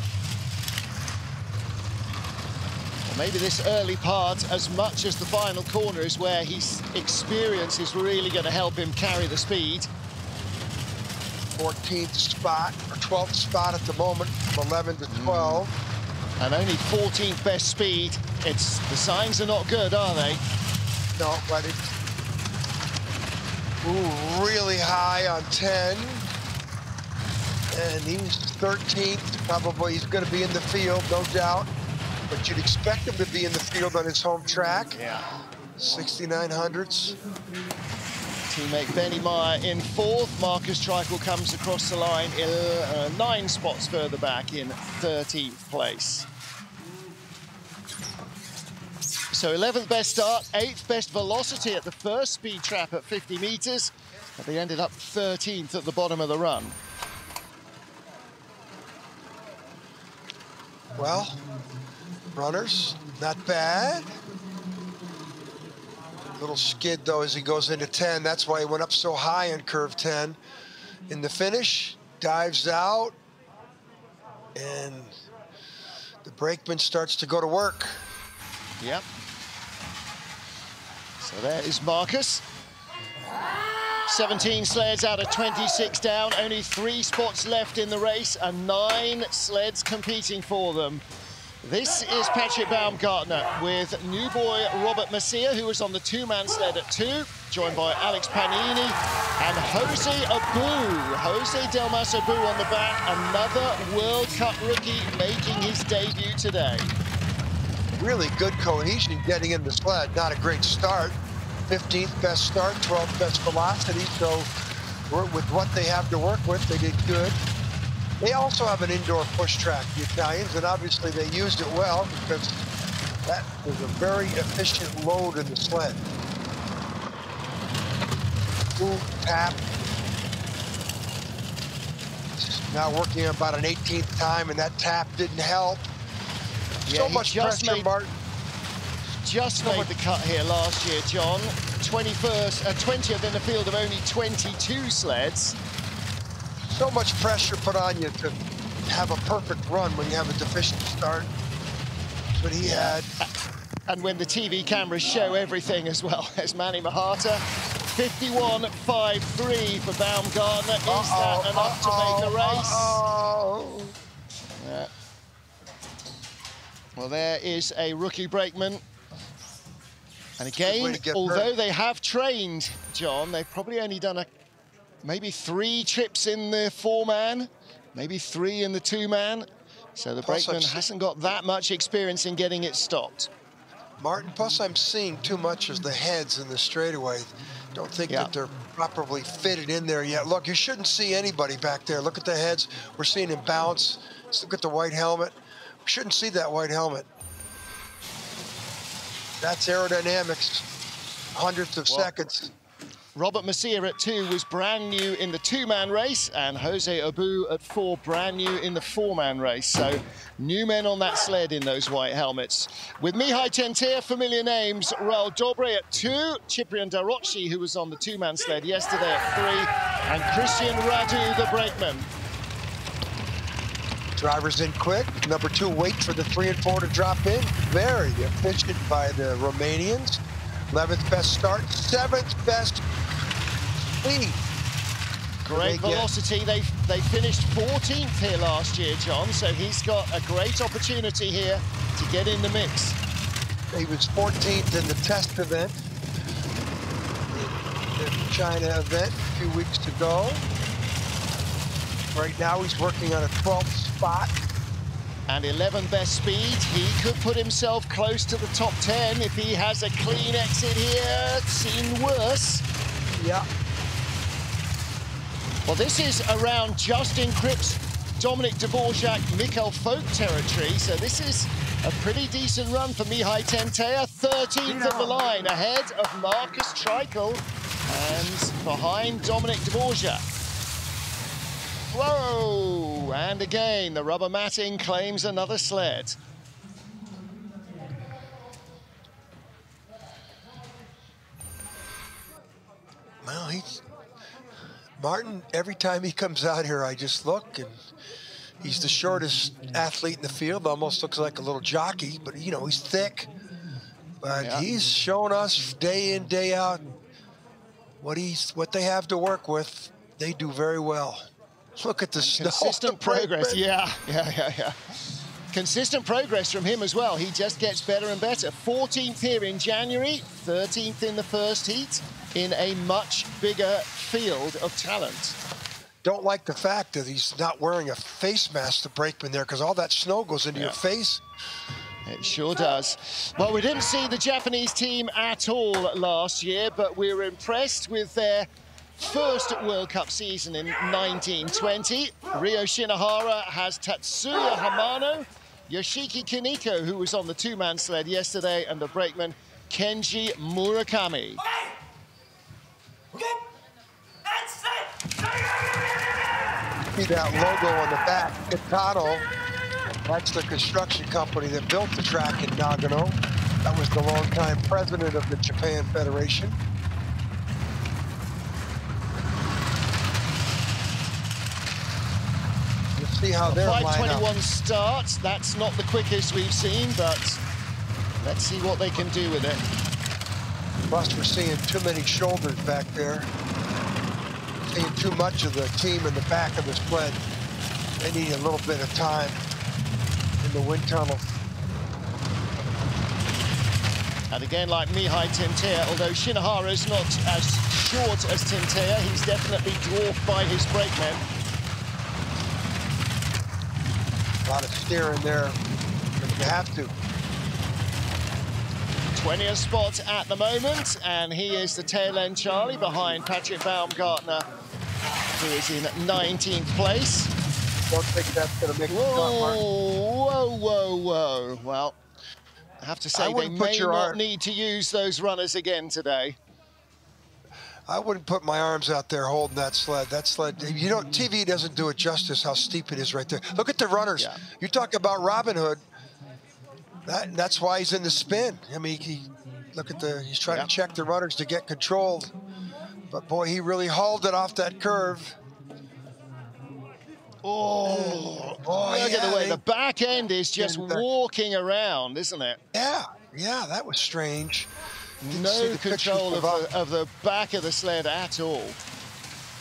A: Well, maybe this early part, as much as the final corner, is where his experience is really going to help him carry the speed.
B: 14th spot, or 12th spot at the moment, from 11 to 12. Mm.
A: And only 14th best speed. It's The signs are not good, are they?
B: No, but it's ooh, really high on 10 and he's 13th. Probably he's going to be in the field, no doubt. But you'd expect him to be in the field on his home track.
A: Yeah.
B: 6900s.
A: Teammate Benny Maier in fourth. Markus Treichl comes across the line uh, nine spots further back in 13th place. So 11th best start, 8th best velocity at the first speed trap at 50 meters. But they ended up 13th at the bottom of the run.
B: Well, runners, not bad. Little skid, though, as he goes into 10. That's why he went up so high in curve 10. In the finish, dives out, and the brakeman starts to go to work.
A: Yep. So there is Markus. Ah! 17 sleds out of 26 down, only three spots left in the race and nine sleds competing for them. This is Patrick Baumgartner with new boy Robert Masia, who was on the two-man sled at two, joined by Alex Pagnini and Jose Abu. Jose Delmas Abu on the back, another World Cup rookie making his debut today.
B: Really good cohesion getting in the sled, not a great start. 15th best start, 12th best velocity. So with what they have to work with, they did good. They also have an indoor push track, the Italians, and obviously they used it well because that was a very efficient load in the sled. Move, tap. Now working about an 18th time, and that tap didn't help. Yeah, so much pressure, made, Martin
A: just made the cut here last year, John. 21st, uh, 20th in the field of only 22 sleds.
B: So much pressure put on you to have a perfect run when you have a deficient start. But he had.
A: And when the TV cameras show everything as well as Manny Mahata. 51.53 for Baumgartner. Is uh -oh, that enough uh -oh, to make the race?
B: Uh
A: yeah. Well, there is a rookie brakeman and again, although hurt. they have trained, John, they've probably only done a maybe three trips in the four-man, maybe three in the two-man. So the plus brakeman hasn't got that much experience in getting it stopped.
B: Martin, plus I'm seeing too much as the heads in the straightaway. Don't think yeah. that they're properly fitted in there yet. Look, you shouldn't see anybody back there. Look at the heads. We're seeing him bounce. Look at the white helmet. We shouldn't see that white helmet. That's aerodynamics, hundredths of well, seconds.
A: Robert Messier at two was brand new in the two-man race, and Jose Abu at four, brand new in the four-man race. So new men on that sled in those white helmets. With Mihai Tentea, familiar names, Raul Dobre at two, Ciprian Daroczi, who was on the two-man sled yesterday at three, and Christian Radu, the brakeman.
B: Drivers in quick. Number two waits for the three and four to drop in. Very efficient by the Romanians. 11th best start, 7th best speed.
A: Great velocity. They, they finished 14th here last year, John, so he's got a great opportunity here to get in the mix.
B: He was 14th in the test event, the China event a few weeks ago. Right now he's working on a 12th spot
A: and 11 best speed. He could put himself close to the top 10 if he has a clean exit here. Seen worse.
B: Yeah.
A: Well, this is around Justin Kripps, Dominic Dvorak, Mikkel Vogt territory. So this is a pretty decent run for Mihai Tentea. 13th of the line, ahead of Markus Treichl and behind Dominic Dvorak. Whoa! And again, the rubber matting claims another sled.
B: Well, he's Martin. Every time he comes out here, I just look, and he's the shortest athlete in the field. Almost looks like a little jockey, but you know he's thick. But yeah. he's shown us day in, day out what he's what they have to work with. They do very well. Look at the
A: consistent progress. Yeah, yeah, yeah, yeah. Consistent progress from him as well. He just gets better and better. 14th here in January, 13th in the first heat in a much bigger field of talent.
B: Don't like the fact that he's not wearing a face mask, the brakeman there, because all that snow goes into yeah. your face.
A: It sure does. Well, we didn't see the Japanese team at all last year, but we were impressed with their first World Cup season in 1920. Ryo Shinohara has Tatsuya Hamano, Yoshiki Kaneko, who was on the two-man sled yesterday, and the brakeman Kenji Murakami.
B: See that logo on the back, Kitano. That's the construction company that built the track in Nagano. That was the longtime president of the Japan Federation. See how they're 521
A: starts. That's not the quickest we've seen, but let's see what they can do with it.
B: Plus, we're seeing too many shoulders back there. Seeing too much of the team in the back of the sled. They need a little bit of time in the wind tunnel.
A: And again, like Mihai Tentea, although Shinohara is not as short as Tentea, he's definitely dwarfed by his brakemen.
B: A lot of steering there. You have to.
A: 20th spot at the moment, and he is the tail end Charlie behind Patrick Baumgartner, who is in 19th place.
B: Don't think that's going to make
A: whoa, Whoa, whoa, whoa. Well, I have to say, they may not need to use those runners again today.
B: I wouldn't put my arms out there holding that sled. That sled, you know, TV doesn't do it justice how steep it is right there. Look at the runners. Yeah. You talk about Robin Hood. That, that's why he's in the spin. I mean, he look at the he's trying yeah. to check the runners to get control. But boy, he really hauled it off that curve.
A: Oh, oh look yeah, at the way the back end is just walking around, isn't it?
B: Yeah, yeah, that was strange
A: no control of the, of the back of the sled at all.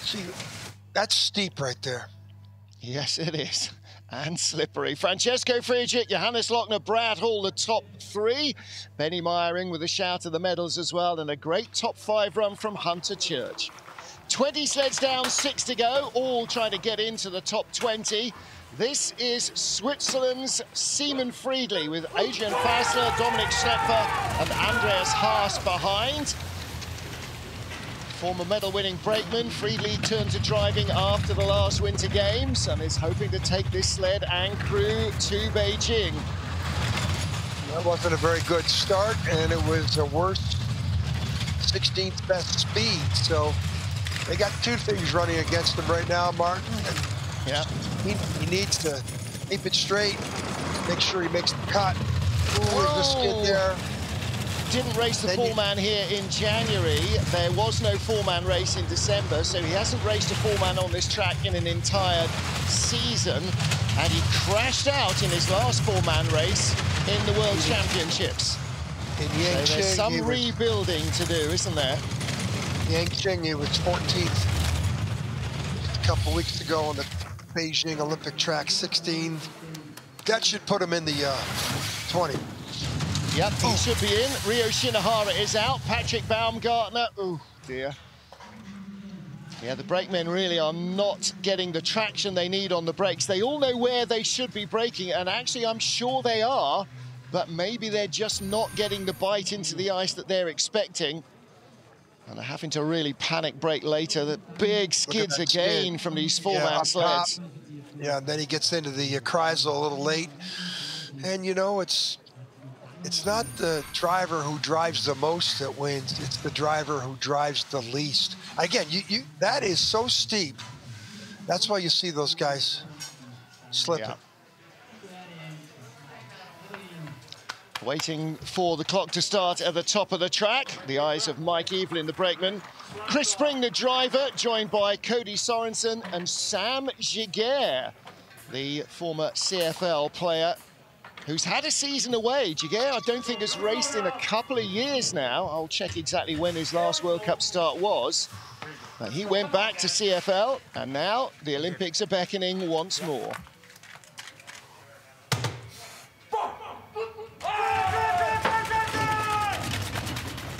B: See, that's steep right there.
A: Yes, it is. And slippery. Francesco Friedrich, Johannes Lochner, Brad Hall, the top three. Benny Meyering with a shout of the medals as well, and a great top five run from Hunter Church. 20 sleds down, six to go, all trying to get into the top 20. This is Switzerland's Simon Friedli with Adrian Fassler, Dominik Schlepfer and Andreas Haas behind. Former medal-winning brakeman, Friedli turned to driving after the last Winter Games and is hoping to take this sled and crew to Beijing.
B: That wasn't a very good start, and it was a worst 16th best speed. So they got two things running against them right now, Martin.
A: Yeah.
B: He, he needs to keep it straight, make sure he makes the cut. Ooh, the oh! skid there
A: didn't race the four-man here in January. There was no four-man race in December, so he hasn't raced a four-man on this track in an entire season. And he crashed out in his last four-man race in the World Championships.
B: In
A: so there's some rebuilding to do, isn't there?
B: Yangcheng, he was 14th a couple weeks ago on the Beijing Olympic track, 16. That should put him in the uh, 20.
A: Yep, he should be in. Ryo Shinohara is out. Patrick Baumgartner, oh dear. Yeah, the brakemen really are not getting the traction they need on the brakes. They all know where they should be braking, and actually I'm sure they are, but maybe they're just not getting the bite into the ice that they're expecting. And they're having to really panic brake later. The big skids again skid. from these four-man yeah, sleds.
B: Yeah, and then he gets into the uh, Kreisel a little late. And, you know, it's it's not the driver who drives the most that wins. It's the driver who drives the least. Again, you, you that is so steep. That's why you see those guys slipping. Yeah.
A: Waiting for the clock to start at the top of the track. The eyes of Mike Evelyn, the brakeman. Chris Spring, the driver, joined by Cody Sorensen and Sam Giguère, the former CFL player who's had a season away. Giguère, I don't think has raced in a couple of years now. I'll check exactly when his last World Cup start was. But he went back to CFL, and now the Olympics are beckoning once more.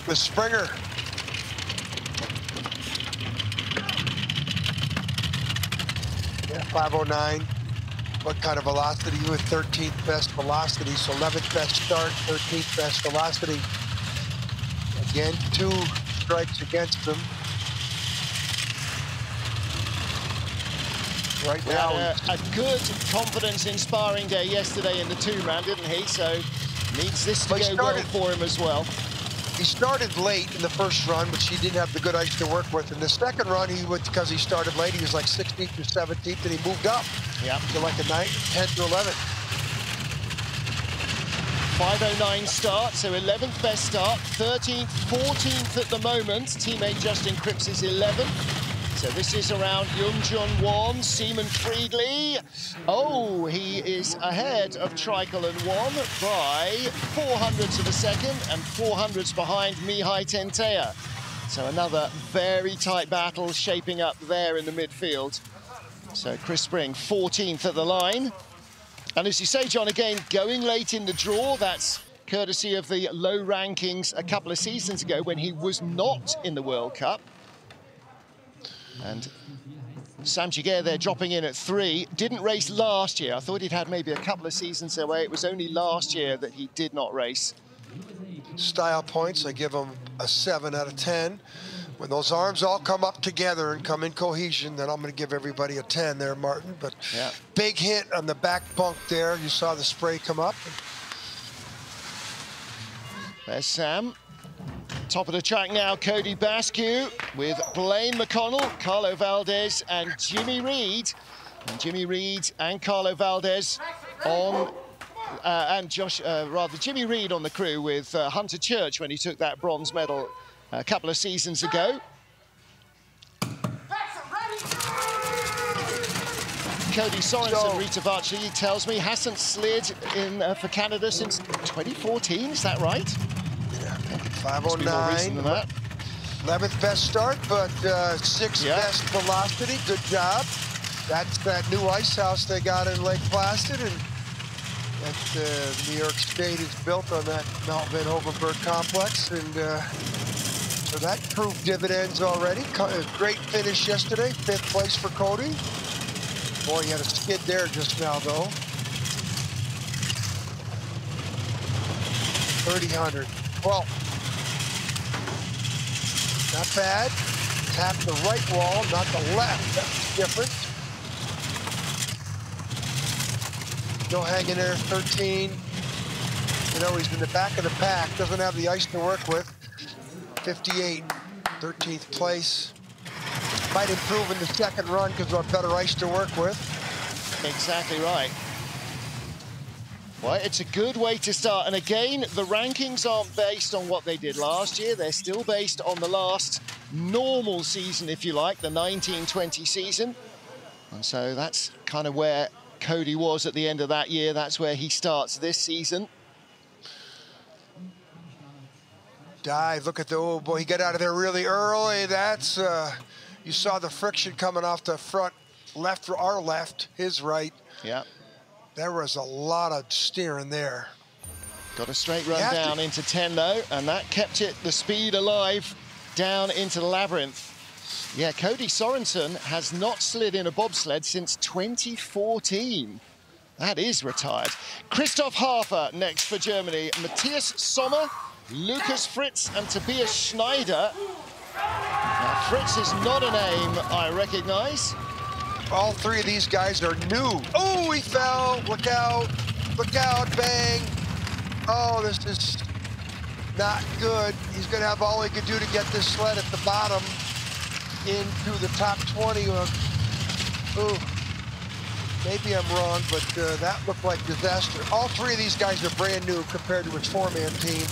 B: The Springer. Yeah, 509 what kind of velocity you with 13th best velocity. So 11th best start, 13th best velocity. Again, two strikes against them. Right
A: we
B: now,
A: a, a, good confidence-inspiring day yesterday in the two-man, didn't he? So needs this to go started, well for him as well.
B: He started late in the first run, but he didn't have the good ice to work with. In the second run, he went because he started late. He was like 16th or 17th, and he moved up.
A: Yeah.
B: To like a 9, 10 to 11.
A: 5.09 start, so 11th best start, 13th, 14th at the moment. Teammate Justin Kripps is 11th. So this is around Youngjun Won, Simon Friedli. Oh, he is ahead of Treichl and Won by 400ths of a second and 400ths behind Mihai Tentea. So another very tight battle shaping up there in the midfield. So Chris Spring, 14th at the line. And as you say, John, again, going late in the draw, that's courtesy of the low rankings a couple of seasons ago when he was not in the World Cup. And Sam Giguère there dropping in at three. Didn't race last year. I thought he'd had maybe a couple of seasons away. It was only last year that he did not race.
B: Style points, I give him a seven out of 10. When those arms all come up together and come in cohesion, then I'm going to give everybody a 10 there, Martin. But
A: yeah.
B: big hit on the back bunk there. You saw the spray come up.
A: There's Sam. Top of the track now, Codie Bascue with Blaine McConnell, Carlo Valdes and Jimmy Reed. And Jimmy Reed and Carlo Valdes on, uh, and Josh, uh, rather Jimmy Reed on the crew with uh, Hunter Church when he took that bronze medal a couple of seasons ago. Cody Sorensen, Rita Varchi tells me, hasn't slid in uh, for Canada since 2014, is that right?
B: 509. 11th best start, but uh, sixth yeah. best velocity. Good job. That's that new ice house they got in Lake Placid, and that uh, New York State is built on that Mount Van Hoevenberg complex, and uh, so that proved dividends already. Great finish yesterday, fifth place for Codie. Boy, he had a skid there just now, though. 30 Well, not bad. Tap the right wall, not the left. That's different. Still hanging there, 13. You know, he's in the back of the pack, doesn't have the ice to work with. 58, 13th place. Might improve in the second run because we'll have better ice to work with.
A: Exactly right. Well, it's a good way to start. And again, the rankings aren't based on what they did last year. They're still based on the last normal season, if you like, the 1920 season. And so that's kind of where Codie was at the end of that year. That's where he starts this season.
B: Dive, look at the, oh boy, he got out of there really early. That's, uh, you saw the friction coming off the front left, for our left, his right.
A: Yeah.
B: There was a lot of steering there.
A: Got a straight run down into 10 though, and that kept it, the speed alive, down into the labyrinth. Yeah, Cody Sorensen has not slid in a bobsled since 2014. That is retired. Christoph Hafer next for Germany. Matthias Sommer, Lucas Fritz and Tobias Schneider. Now, Fritz is not a name I recognize.
B: All three of these guys are new. Oh, he fell. Look out. Look out. Bang. Oh, this is not good. He's going to have all he can do to get this sled at the bottom into the top 20. Ooh. Maybe I'm wrong, but uh, that looked like disaster. All three of these guys are brand new compared to his four-man team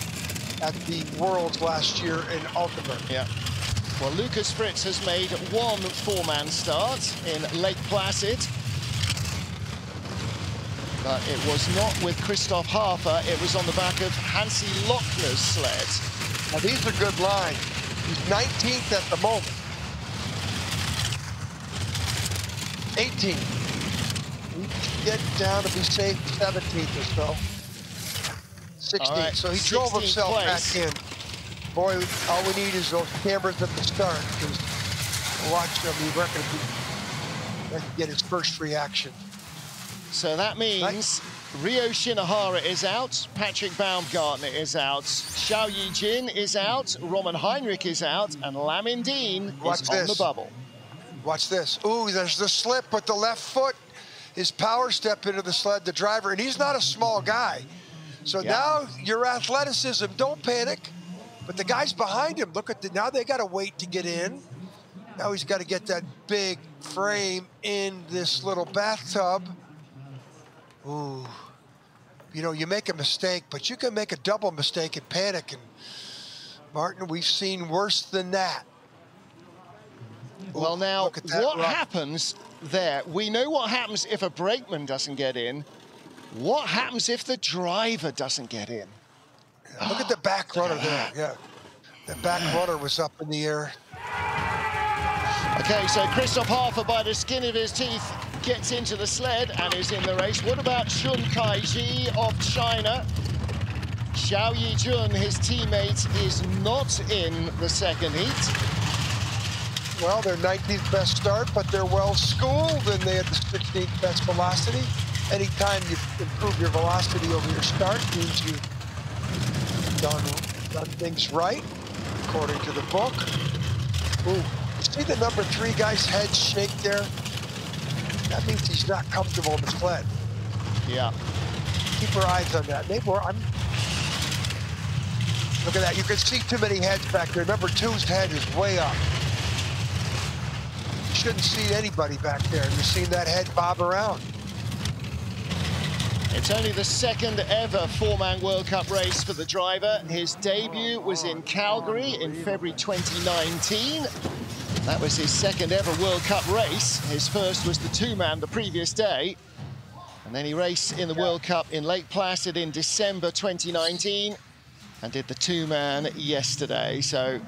B: at the Worlds last year in Altenberg.
A: Yeah. Well, Lucas Fritz has made one four-man start in Lake Placid. But it was not with Christoph Hafer, it was on the back of Hansi Lochner's sled.
B: Now, these are good lines. He's 19th at the moment. 18. We get down to be safe 17th or so. 16th. Right, so he drove himself place. back in boy, all we need is those cameras at the start because watch him. We're going to get his first reaction.
A: So that means nice. Ryo Shinohara is out, Patrick Baumgartner is out, Xiao Yijin is out, Roman Heinrich is out, and Lamin Deen Watch is this. on the bubble.
B: Watch this. Ooh, there's the slip with the left foot. His power step into the sled, the driver, and he's not a small guy. So yeah. now your athleticism, don't panic. But the guys behind him, look at the, now they got to wait to get in. Now he's got to get that big frame in this little bathtub. Ooh. You know, you make a mistake, but you can make a double mistake and panic. And Martin, we've seen worse than that.
A: Ooh, well, now, what rock. happens there? We know what happens if a brakeman doesn't get in. What happens if the driver doesn't get in?
B: Look at the back runner there. Yeah. The back runner was up in the air.
A: Okay, so Christoph Hafer, by the skin of his teeth, gets into the sled and is in the race. What about Shun Kaiji of China? Xiao Yijun, his teammate, is not in the second heat.
B: Well, their 19th best start, but they're well schooled and they had the 16th best velocity. Anytime you improve your velocity over your start means you done, done things right, according to the book. Ooh, see the number three guy's head shake there? That means he's not comfortable in the sled.
A: Yeah.
B: Keep your eyes on that. Maybe I'm. Look at that. You can see too many heads back there. Number two's head is way up. You shouldn't see anybody back there. You're seeing that head bob around.
A: It's only the second ever four-man World Cup race for the driver. His debut was in Calgary in February 2019. That was his second ever World Cup race. His first was the two-man the previous day. And then he raced in the World Cup in Lake Placid in December 2019 and did the two-man yesterday. So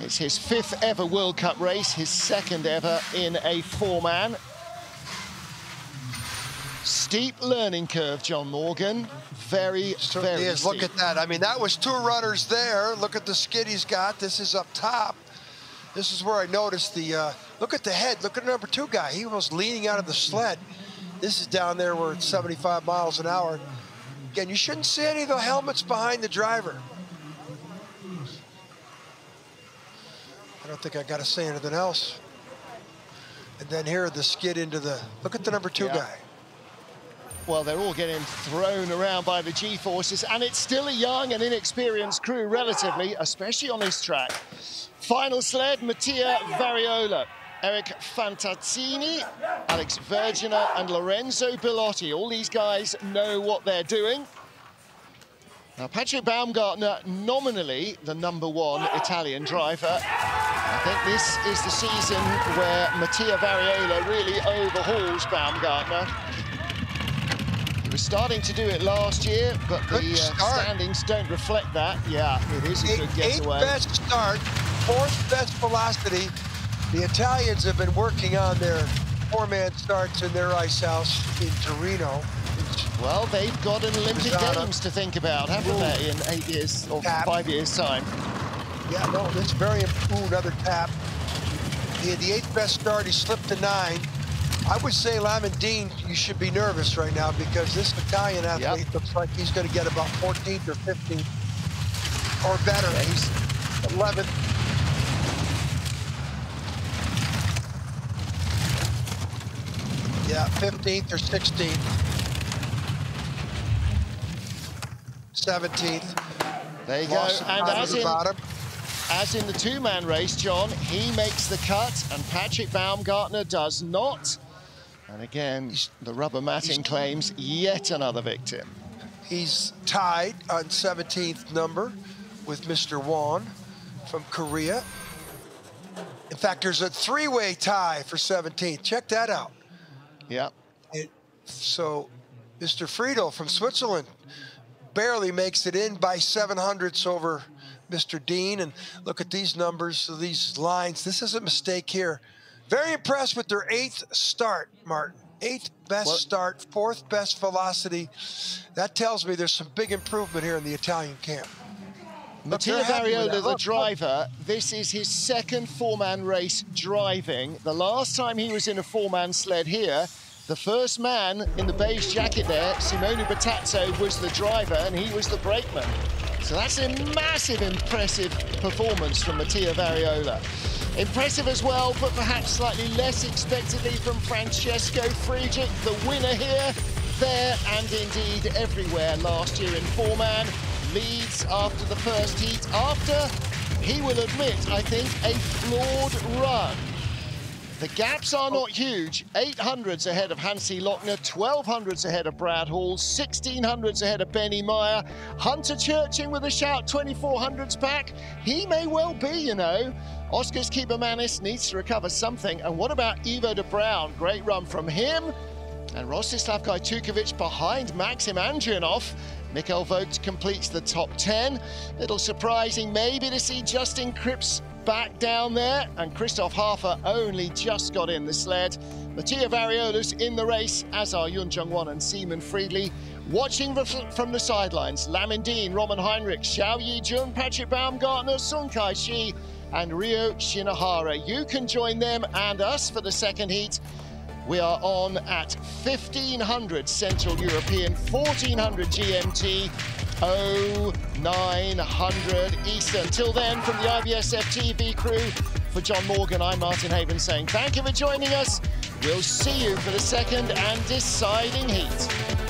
A: it's his fifth ever World Cup race, his second ever in a four-man. Steep learning curve, John Morgan. Very, Certainly very is.
B: Steep. Look at that. I mean, that was two runners there. Look at the skid he's got. This is up top. This is where I noticed the, uh, look at the head. Look at the number two guy. He was leaning out of the sled. This is down there where it's 75 miles an hour. Again, you shouldn't see any of the helmets behind the driver. I don't think I got to say anything else. And then here, the skid into the, look at the number two yeah. guy.
A: Well, they're all getting thrown around by the G-forces, and it's still a young and inexperienced crew, relatively, especially on this track. Final sled, Mattia Variola. Eric Fantazzini, Alex Vergine and Lorenzo Bellotti. All these guys know what they're doing. Now, Patrick Baumgartner, nominally the number one Italian driver. I think this is the season where Mattia Variola really overhauls Baumgartner. Was starting to do it last year, but the uh, standings don't reflect that. Yeah, it is a good getaway.
B: Eighth best start, fourth best velocity, the Italians have been working on their four-man starts in their ice house in Torino.
A: Well, they've got an Olympic Games to think about, haven't they, in eight years or tap. five years' time?
B: Yeah, no, that's very important. Another tap. He had the eighth best start. He slipped to nine. I would say Lamin Deen, you should be nervous right now because this Italian athlete yep. looks like he's going to get about 14th or 15th or better. Yeah, he's 11th. Yeah, 15th or 16th. 17th.
A: There you go. And as in, as in the two-man race, John, he makes the cut and Patrick Baumgartner does not. And again, the rubber matting claims yet another victim.
B: He's tied on 17th number with Mr. Won from Korea. In fact, there's a three-way tie for 17th. Check that out.
A: Yeah.
B: It, so Mr. Friedli from Switzerland barely makes it in by 700ths over Mr. Deen. And look at these numbers, these lines. This is a mistake here. Very impressed with their eighth start, Martin. Eighth best what? start, fourth best velocity. That tells me there's some big improvement here in the Italian camp.
A: Mattia Variola, the driver, this is his second four-man race driving. The last time he was in a four-man sled here, the first man in the beige jacket there, Simone Bertazzo, was the driver and he was the brakeman. So that's a massive, impressive performance from Mattia Variola. Impressive as well, but perhaps slightly less expectedly from Francesco Friedrich, the winner here, there, and indeed everywhere last year in four-man leads after the first heat, after, he will admit, I think, a flawed run. The gaps are not huge. 800s ahead of Hansi Lochner, 1200s ahead of Brad Hall, 1600s ahead of Benny Maier. Hunter Churching with a shout, 2400s back. He may well be, you know. Oskars Kibermanis needs to recover something. And what about Ivo de Bruin? Great run from him. And Rostislav Gajtukovic behind Maxim Andrianov. Mikkel Vogt completes the top 10. Little surprising maybe to see Justin Kripps back down there, and Christoph Hafer only just got in the sled. Mattia Variola's in the race, as are Yun Jung Won and Simon Friedli. Watching from the sidelines, Lamin Deen, Roman Heinrich, Xiao Yi-jun, Patrick Baumgartner, Sun Kai-shi, and Ryo Shinohara. You can join them and us for the second heat. We are on at 1500 Central European, 1400 GMT, 0900 Eastern. Till then, from the IBSF TV crew, for John Morgan, I'm Martin Haven saying thank you for joining us. We'll see you for the second and deciding heat.